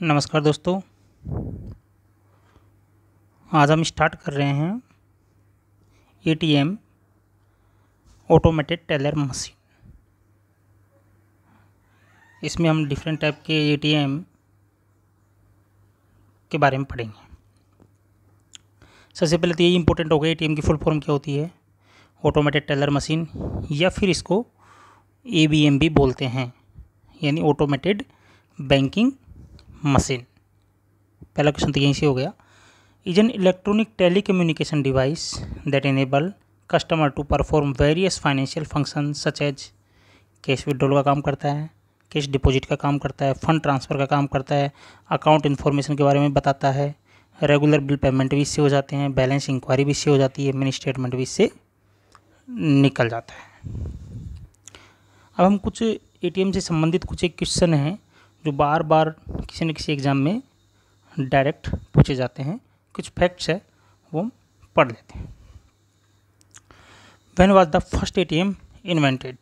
नमस्कार दोस्तों। आज हम स्टार्ट कर रहे हैं एटीएम ऑटोमेटेड टेलर मशीन इसमें हम डिफरेंट टाइप के एटीएम के बारे में पढ़ेंगे। सबसे पहले तो यही इंपॉर्टेंट होगा एटीएम की फुल फॉर्म क्या होती है? ऑटोमेटेड टेलर मशीन या फिर इसको ए भी बोलते हैं, यानी ऑटोमेटेड बैंकिंग मशीन। पहला क्वेश्चन तो यहीं से हो गया। Is an electronic telecommunication device that enable customer to perform various financial function such as cash withdrawal का काम करता है कैश डिपॉजिट का काम करता है फंड ट्रांसफ़र का काम करता है अकाउंट इन्फॉर्मेशन के बारे में बताता है रेगुलर बिल पेमेंट भी इससे हो जाते हैं बैलेंस इंक्वायरी भी इससे हो जाती है मिनी स्टेटमेंट भी इससे निकल जाता है। अब हम कुछ एटीएम से संबंधित कुछ एक क्वेश्चन हैं। जो बार बार किसी न किसी एग्ज़ाम में डायरेक्ट पूछे जाते हैं, कुछ फैक्ट्स है, वो पढ़ लेते हैं। When was the first A T M invented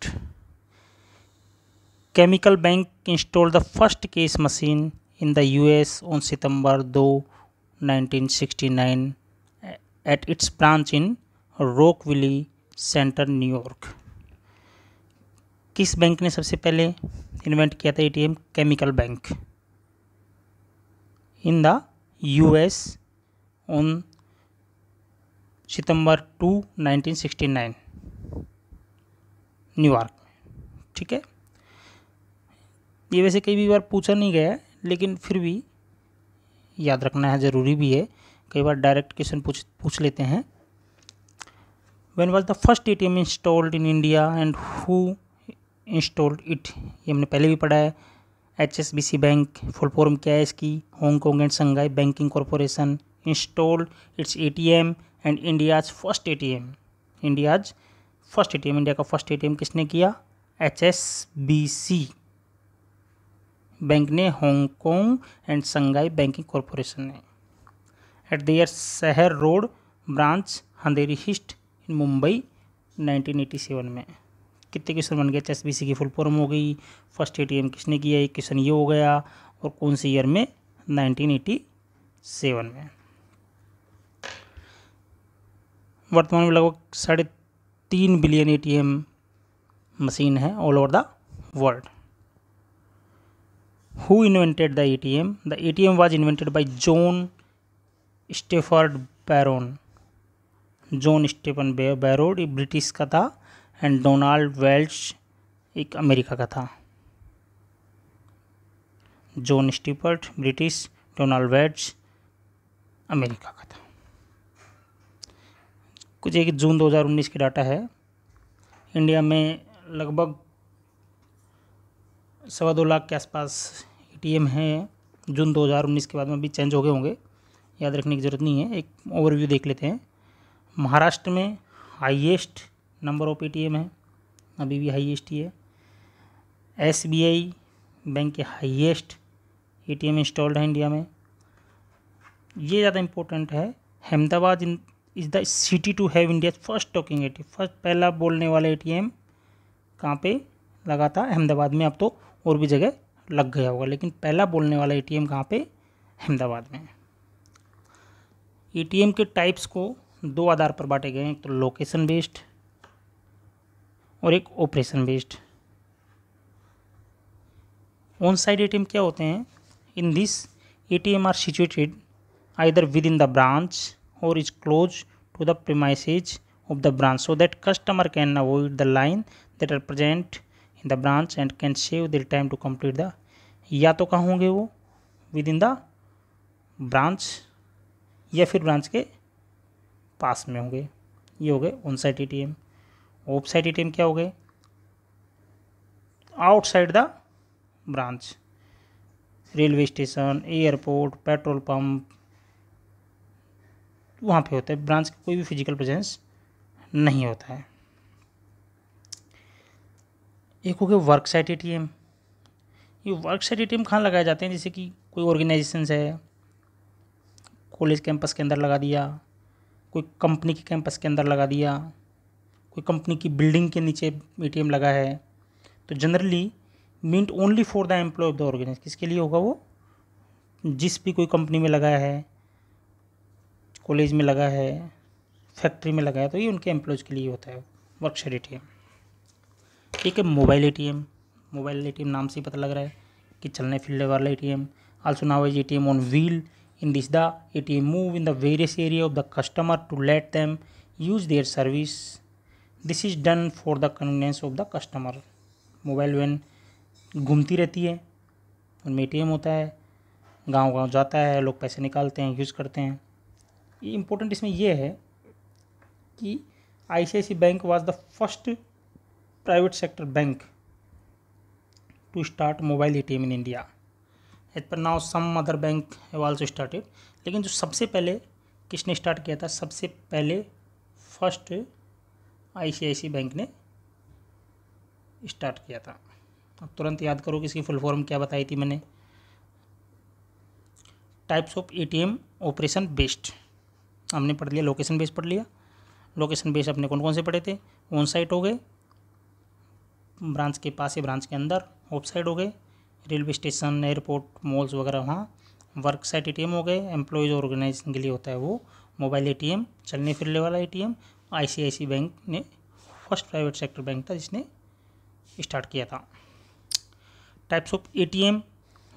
Chemical Bank install the first cash machine in the U S on September दो 1969 at its branch in Rockville Centre New York किस बैंक ने सबसे पहले इन्वेंट किया था ATM Chemical Bank in the US on September two 1969 New York ठीक है? ये वैसे कई भी बार पूछा नहीं गया लेकिन फिर भी याद रखना है, ज़रूरी भी है। कई बार डायरेक्ट क्वेश्चन पूछ पूछ लेते हैं। When was the first A T M installed in India and who installed it. ये हमने पहले भी पढ़ा है। H S B C bank, full form क्या है इसकी? Hong Kong and Shanghai banking corporation, installed its A T M and India's first A T M India's first A T M India का फ़र्स्ट ए टी एम किसने किया? H S B C bank ने Hong Kong and Shanghai banking corporation ने। At their Sahar road branch Andheri east in Mumbai 1987 में। कितने question बन गए? H की फुल फॉर्म हो गई, फ़र्स्ट एटीएम किसने किया एक क्वेश्चन ये हो गया, और कौन से ईयर में? 1987 में। वर्तमान में लगभग साढ़े तीन बिलियन एटीएम मशीन है all over the world who invented the A T M the A T M was invented by John Shepherd Barron John Stephen Barron British का था। एंड डोनाल्ड वेल्च एक अमेरिका का था। John Shepherd British, Donald Welch America का था। कुछ एक जून 2019 की डाटा है। इंडिया में लगभग सवा दो लाख के आसपास एटीएम हैं। जून 2019 के बाद में भी चेंज हो गए होंगे। याद रखने की ज़रूरत नहीं है। एक ओवरव्यू देख लेते हैं। महाराष्ट्र में हाईएस्ट नंबर ऑफ़ एटीएम है, अभी भी हाईएस्ट ही है। एसबीआई बैंक के हाईएस्ट एटीएम इंस्टॉल्ड है इंडिया में। ये ज़्यादा इम्पोर्टेंट है। Ahmedabad is the city to have India first talking ATM first पहला बोलने वाला एटीएम कहाँ पे? लगा था अहमदाबाद में, अब तो और भी जगह लग गया होगा, लेकिन पहला बोलने वाला एटीएम कहाँ पे? अहमदाबाद में। एटीएम के टाइप्स को दो आधार पर बांटे गए हैं, एक तो लोकेशन बेस्ड और एक operation based on site ATM क्या होते हैं? In this ATM are situated either within the branch और is close to the premises of the branch so that customer can avoid the line that are present in the branch and can save the time to complete the या तो कहाँ होंगे वो? With in the branch या फिर branch के पास में होंगे। ये हो गए on site A T M off site A क्या हो गए? Outside the branch railway station airport petrol pump वहाँ पे होता है। ब्रांच का कोई भी फ़िज़िकल प्रेजेंस नहीं होता है। एक हो गया वर्क साइट ए टी ये वर्क साइट ए टी कहाँ लगाए जाते हैं? जैसे कि कोई ऑर्गेनाइजेशन है कॉलेज कैंपस के अंदर लगा दिया, कोई कंपनी के कैंपस के अंदर लगा दिया। कोई कंपनी की बिल्डिंग के नीचे एटीएम लगा है तो generally meant only for the employ of the organise किसके लिए होगा वो? जिस भी कोई कंपनी में लगाया है, कॉलेज में लगा है, फैक्ट्री में लगा है तो ये उनके एम्प्लॉयज़ के लिए होता है वर्क शेयर ए ठीक है मोबाइल एटीएम। मोबाइल एटीएम नाम से ही पता लग रहा है कि चलने फिरने वाला A T M also now is A T M on wheel in this the A T M move in the various area of the customer to let them use their service this is done for the convenience of the customer mobile van घूमती रहती है। उनमें ATM होता है। गाँव गाँव जाता है। लोग पैसे निकालते हैं यूज़ करते हैं। ये इम्पोर्टेंट इसमें यह है कि I bank was the first private sector bank to start mobile A in India as per now some other bank also started लेकिन जो सबसे पहले किसने स्टार्ट किया था? सबसे पहले फ़र्स्ट आईसीआईसी बैंक ने स्टार्ट किया था। अब तुरंत याद करो कि इसकी फुल फॉर्म क्या बताई थी मैंने। Types of ATM operation based हमने पढ़ लिया लोकेशन बेस्ड पढ़ लिया। लोकेशन बेस्ड अपने कौन कौन से पढ़े थे? ऑन साइट हो गए। ब्रांच के पास या ब्रांच के अंदर। ऑफ़ साइड हो गए। रेलवे स्टेशन एयरपोर्ट मॉल्स वगैरह वहाँ वर्क साइट एटीएम हो गए। एम्प्लॉयज़ ऑर्गेनाइजेशन के लिए होता है वो। मोबाइल ए चलने फिरने वाला एटीएम आईसीआईसी बैंक ने फ़र्स्ट प्राइवेट सेक्टर बैंक था, जिसने स्टार्ट किया था। Types of ATM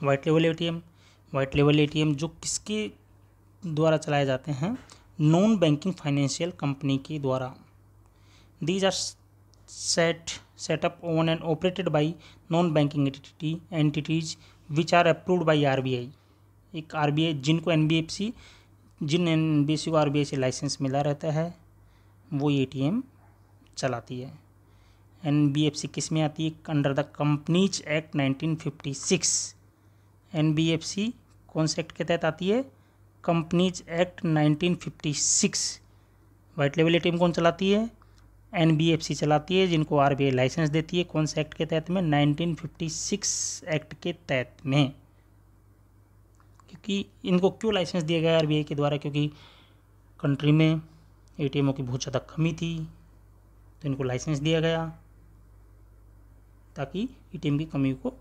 white level ATM white level ATM जो किसके द्वारा चलाए जाते हैं? नॉन बैंकिंग फाइनेंशियल कंपनी के द्वारा। These are set setup own and operated by non banking entity entities which are approved by R B I एक R B I जिनको एन बी एफ़ सी जिन एन बी एफ़ सी को R B आई से licence मिला रहता है। वो ए T M चलाती है। एन बी एफ़ सी किसमें आती है? Under the companies act nineteen fifty six N B F C कौन से एक्ट के तहत आती है? Companies act nineteen fifty six white level ATM कौन चलाती है? एन बी एफ़ सी चलाती है, जिनको आर बी आई लाइसेंस देती है। कौन से एक्ट के तहत में? नाइनटीन फिफ्टी सिक्स एक्ट के तहत में। क्योंकि इनको क्यों लाइसेंस दिया गया आर बी आई के द्वारा? क्योंकि कंट्री में ए की बहुत ज़्यादा कमी थी तो इनको लाइसेंस दिया गया ताकि ए टी एम की कमी को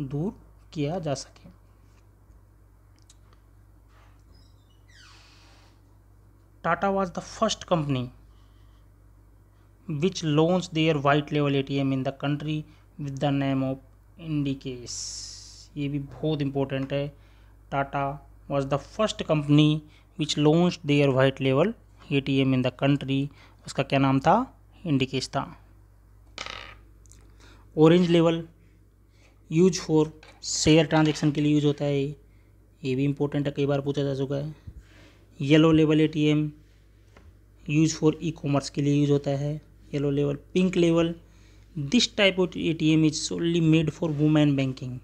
दूर किया जा सके। Tata was the first company which launched their white label ATM in the country with the name of Indicase. ये भी बहुत इंपॉर्टेंट है। Tata was the first company which launch their white level A T M in the country उसका क्या नाम था? इंडिकेश था orange level use for share transaction के लिए यूज़ होता है ये। भी इंपॉर्टेंट है, कई बार पूछा जा चुका है। Yellow level A T M use for e commerce के लिए यूज़ होता है। Yellow level pink level this type of A T M is only made for women banking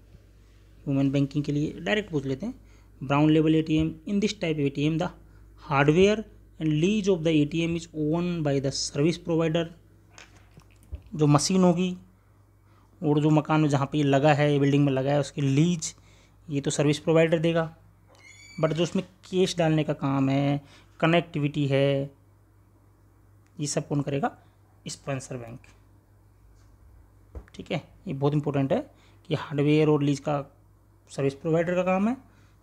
women banking के लिए डायरेक्ट पूछ लेते हैं। Brown level A T M in this type A T M the hardware and lease of the A T M is own by the service provider जो machine होगी और जो मकान में जहाँ पे ये लगा है बिल्डिंग में लगा है, उसकी लीज ये तो सर्विस प्रोवाइडर देगा। बट जो उसमें केश डालने का काम है कनेक्टिविटी है, ये सब कौन करेगा? स्पॉन्सर बैंक ठीक है? ये बहुत इंपॉर्टेंट है कि हार्डवेयर और लीज का सर्विस प्रोवाइडर का काम है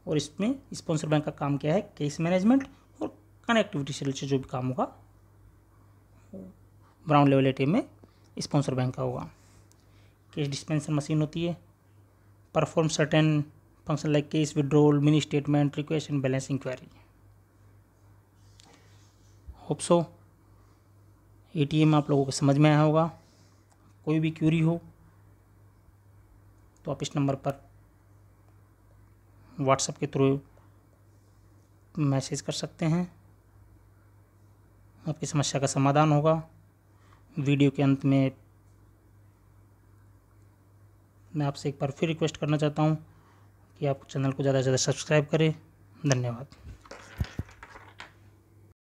और इसमें स्पॉन्सर बैंक का काम क्या है? केस मैनेजमेंट कनेक्टिविटी से रिलेटेड जो भी काम होगा ब्राउन लेवल एटीएम में स्पॉन्सर बैंक का होगा। केस डिस्पेंसर मशीन होती है। Perform certain function like cash withdrawal mini statement request and balance enquiry hope so ATM आप लोगों को समझ में आया होगा। कोई भी क्यूरी हो तो आप इस नंबर पर व्हाट्सएप के थ्रू मैसेज कर सकते हैं। आपकी समस्या का समाधान होगा। वीडियो के अंत में मैं आपसे एक बार फिर रिक्वेस्ट करना चाहता हूँ कि आप चैनल को ज़्यादा से ज़्यादा सब्सक्राइब करें। धन्यवाद।